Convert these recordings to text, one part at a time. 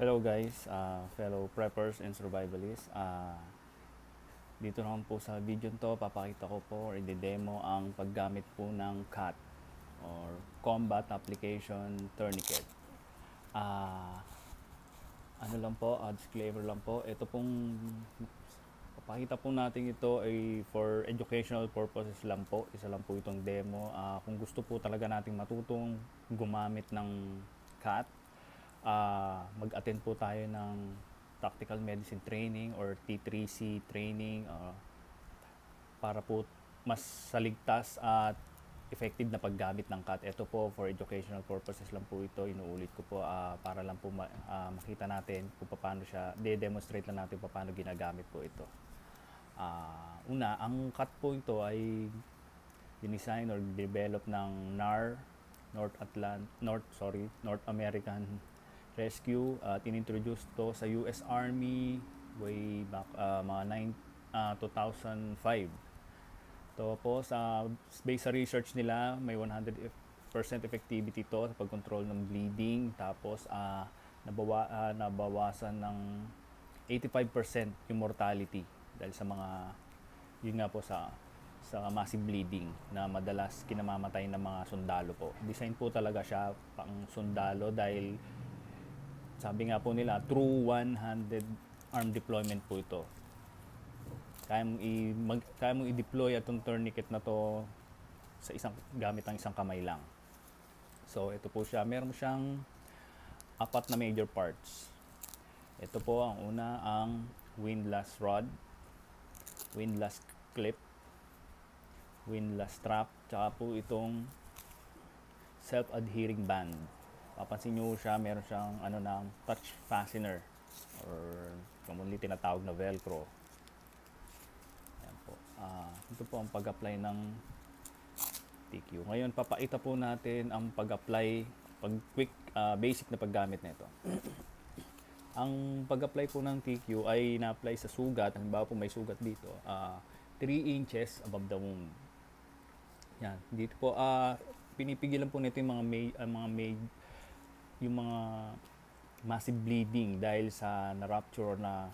Hello guys, uh, fellow preppers and survivalists. Uh, dito naman po sa video to, papakita ko po or i-demo ang paggamit po ng CAT or Combat Application Tourniquet. Uh, ano lang po, uh, disclaimer lang po, ito pong papakita po natin ito ay for educational purposes lang po. Isa lang po itong demo. Uh, kung gusto po talaga nating matutong gumamit ng CAT, uh, mag-attend po tayo ng tactical medicine training or T3C training uh, para po mas saligtas at effective na paggamit ng CAT. Ito po for educational purposes lang po ito. Inuulit ko po uh, para lang po ma- uh, makita natin kung paano siya, de-demonstrate lang natin paano ginagamit po ito. Uh, una, ang CAT po ito ay dinesign or develop ng NAR, North Atlant North sorry, North American rescue at uh, inintroduce to sa US Army way back uh, mga 9, uh, 2005. To po sa base sa research nila may 100% effectivity to sa pagkontrol ng bleeding tapos uh, nabawa, uh, nabawasan ng 85% yung mortality dahil sa mga yun nga po sa sa massive bleeding na madalas kinamamatay ng mga sundalo po. Design po talaga siya pang sundalo dahil sabi nga po nila, true one-handed arm deployment po ito. Kaya mong, i- mag, kaya mong i-deploy itong tourniquet na to sa isang gamit ang isang kamay lang. So ito po siya, meron siyang apat na major parts. Ito po ang una ang windlass rod, windlass clip, windlass strap, tsaka po itong self-adhering band papansin nyo siya, meron siyang ano na touch fastener or commonly tinatawag na velcro. Ayan po. Uh, ito po ang pag-apply ng TQ. Ngayon, papakita po natin ang pag-apply, pag quick, uh, basic na paggamit nito. ang pag-apply po ng TQ ay na-apply sa sugat. Halimbawa po may sugat dito, uh, ah, 3 inches above the wound. Yan. Dito po, uh, pinipigilan po nito yung mga may, uh, mga may yung mga massive bleeding dahil sa na-rupture na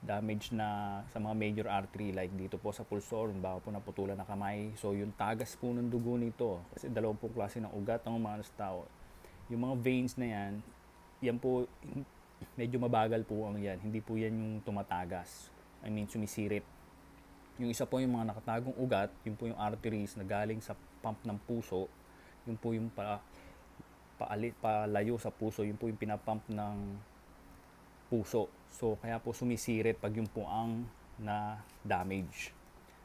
damage na sa mga major artery like dito po sa pulsor, bago po naputulan na kamay. So yung tagas po ng dugo nito, kasi dalawang po klase ng ugat ng mga tao. Yung mga veins na yan, yan po medyo mabagal po ang yan. Hindi po yan yung tumatagas. I mean sumisirit. Yung isa po yung mga nakatagong ugat, yung po yung arteries na galing sa pump ng puso, yung po yung para paali, palayo sa puso, yun po yung pinapump ng puso. So, kaya po sumisirit pag yung po ang na damage.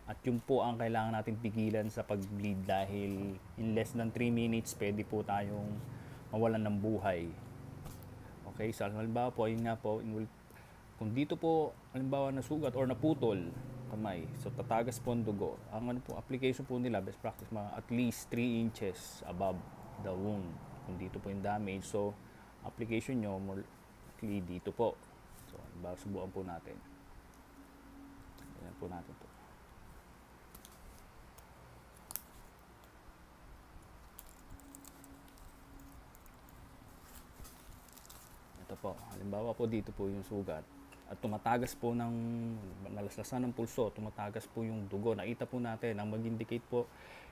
At yun po ang kailangan natin pigilan sa pag-bleed dahil in less than 3 minutes pwede po tayong mawalan ng buhay. Okay, so halimbawa po, yun nga po, kung dito po, halimbawa nasugat or naputol, kamay, so tatagas po ang dugo. Ang ano po, application po nila, best practice, mga at least 3 inches above the wound kung dito po yung damage. So, application nyo, more dito po. So, ba, subukan po natin. Ayan po natin po. Ito po, halimbawa po dito po yung sugat at tumatagas po ng nalaslasan ng pulso, tumatagas po yung dugo. Nakita po natin, ang mag-indicate po,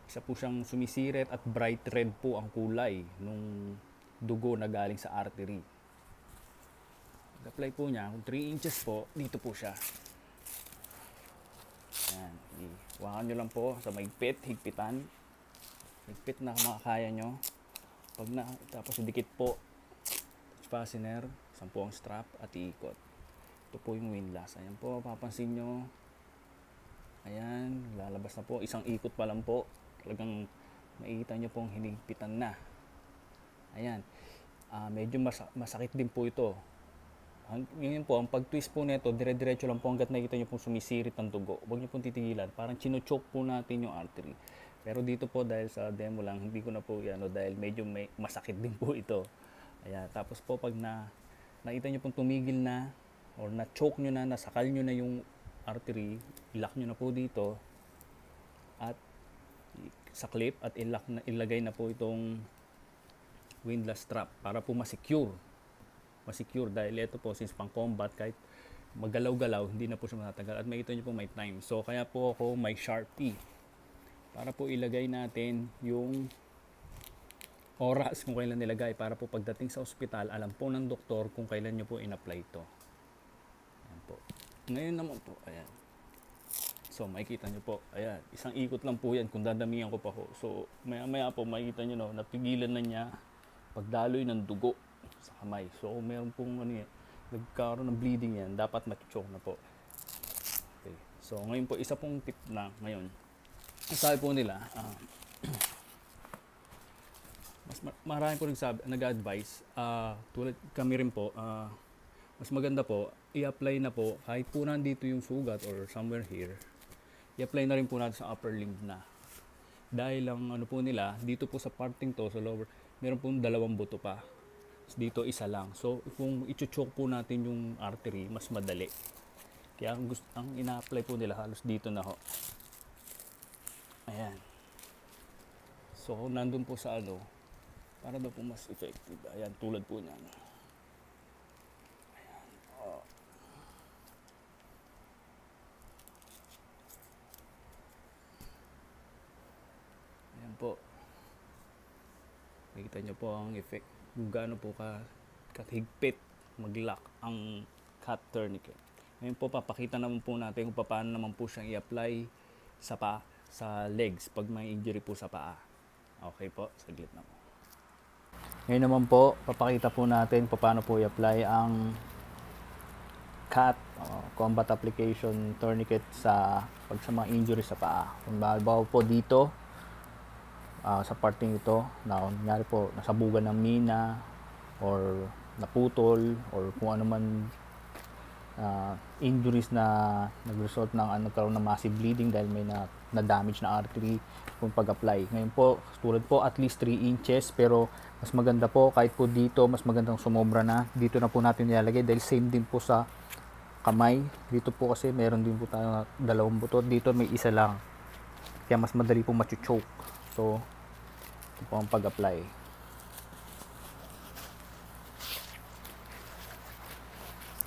isa po siyang sumisirit at bright red po ang kulay nung dugo na galing sa artery. Nag-apply po niya, kung 3 inches po, dito po siya. Ayan, iwakan nyo lang po sa maigpit, higpitan. Higpit na makakaya nyo. Pag na, tapos dikit po, fastener, sampu ang strap at iikot. Ito po yung windlass. Ayan po, papansin nyo. Ayan, lalabas na po. Isang ikot pa lang po. Talagang makikita nyo pong hinigpitan na. Ayan. Uh, medyo mas- masakit din po ito. Ang, yun po, ang pag-twist po nito, dire-diretso lang po hanggat nakikita nyo pong sumisirit ang dugo. Huwag nyo pong titigilan. Parang chinochoke po natin yung artery. Pero dito po dahil sa demo lang, hindi ko na po yan, dahil medyo may, masakit din po ito. Ayan. Tapos po pag na, nakita nyo pong tumigil na, or na-choke nyo na, nasakal nyo na yung artery, ilock nyo na po dito at sa clip at ilock na, ilagay na po itong windlass strap para po ma-secure. masecure dahil ito po since pang combat kahit magalaw-galaw hindi na po siya matatagal. At makita nyo po may time. So kaya po ako may sharpie para po ilagay natin yung oras kung kailan nilagay para po pagdating sa ospital alam po ng doktor kung kailan nyo po in-apply ito ayan po. Ngayon naman po ayan So makikita nyo po, ayan, isang ikot lang po yan kung dadamihan ko pa ho. So maya maya po makikita nyo no, napigilan na niya pagdaloy ng dugo sa kamay. So kung meron pong ano yan, nagkaroon ng bleeding yan, dapat matichoke na po. Okay. So ngayon po, isa pong tip na ngayon. Sabi po nila, ah, mas ma- marami po nagsabi, nag-advise, ah, tulad kami rin po, ah, mas maganda po, i-apply na po, kahit po nandito yung sugat or somewhere here, i-apply na rin po natin sa upper limb na. Dahil lang ano po nila, dito po sa parting to, sa lower, meron pong dalawang buto pa. Dito isa lang. So kung i-choke po natin yung artery, mas madali. Kaya ang, gusto, ang ina-apply po nila halos dito na ho. Ayan. So nandun po sa ano, para daw po mas effective. Ayan, tulad po niyan. Ayan. Oh. Ayan po. Nakita nyo po ang effect. Kung gaano po ka kahigpit mag-lock ang cut tourniquet. Ngayon po, papakita naman po natin kung paano naman po siyang i-apply sa pa sa legs pag may injury po sa paa. Okay po, saglit na po. Ngayon naman po, papakita po natin paano po i-apply ang cut o combat application tourniquet sa pag sa mga injury sa paa. Kung po dito, ah, sa parting ito na kunyari po nasabugan ng mina or naputol or kung ano man ah, injuries na nag-result ng ano, nagkaroon ng massive bleeding dahil may na, na damage na artery kung pag-apply. Ngayon po, tulad po at least 3 inches pero mas maganda po kahit po dito mas magandang sumobra na. Dito na po natin nilalagay dahil same din po sa kamay. Dito po kasi meron din po tayo dalawang buto. Dito may isa lang. Kaya mas madali po machuchoke. So, ito po ang pag-apply.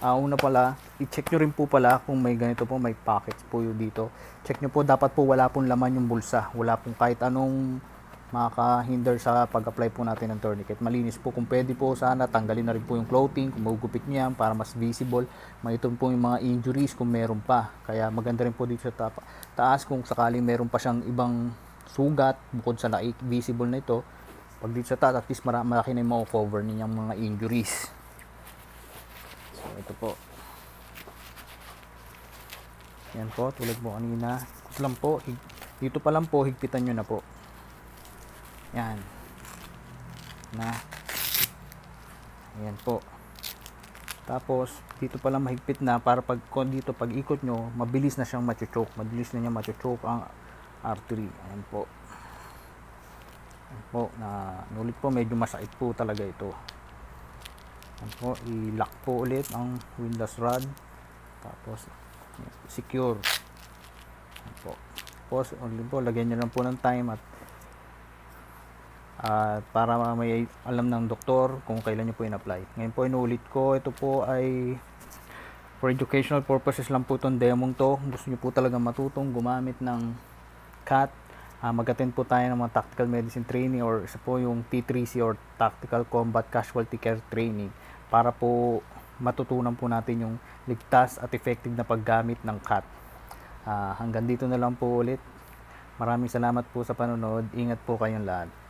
Ah, una pala, i-check nyo rin po pala kung may ganito po, may pockets po yung dito. Check nyo po, dapat po wala pong laman yung bulsa. Wala pong kahit anong makaka-hinder sa pag-apply po natin ng tourniquet. Malinis po. Kung pwede po sana, tanggalin na rin po yung clothing, kung magugupit nyo yan para mas visible. Maiton po yung mga injuries kung meron pa. Kaya maganda rin po dito sa ta- taas kung sakaling meron pa siyang ibang sugat bukod sa naik visible na ito. Pag dito sa taas, at least mara- malaki na yung cover ninyang mga injuries. So, ito po. Yan po, tulad po kanina. Ito lang po, dito pa lang po, higpitan nyo na po. Yan. Na. Ayan po. Tapos, dito pa lang mahigpit na para pag dito pag ikot nyo, mabilis na siyang machuchoke. Mabilis na niya machuchoke ang artery. Ayan po. Ayan po. Na, nulit po, medyo masakit po talaga ito. Ayan po, i-lock po ulit ang windlass rod. Tapos, secure. Ayan po. Tapos, ulit po, lagyan nyo lang po ng time at at para may alam ng doktor kung kailan nyo po in-apply. Ngayon po inulit ko, ito po ay for educational purposes lang po itong demong to. Gusto nyo po talaga matutong gumamit ng CAT, uh, mag-attend po tayo ng mga tactical medicine training or isa po yung T3C or Tactical Combat Casualty Care Training para po matutunan po natin yung ligtas at effective na paggamit ng CAT. Uh, hanggang dito na lang po ulit. Maraming salamat po sa panonood. Ingat po kayong lahat.